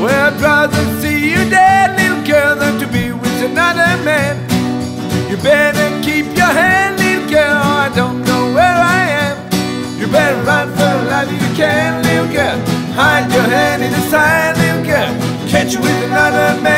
I'd rather see you dead, little girl, than to be with another man. You better keep your hand, little girl, I don't know where I am. You better run for the life you can, little girl. Hide your hand in the sand, little girl. Catch you with another man,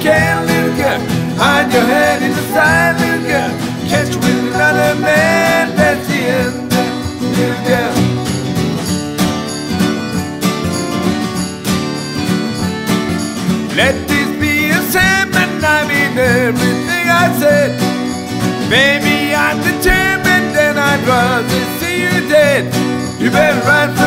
can, little girl. Hide your head in the sand, little girl. Catch you with another man, that's the end, little girl. Let this be a sermon, I mean everything I said. Baby, I'm determined and I'd rather see you dead. You better run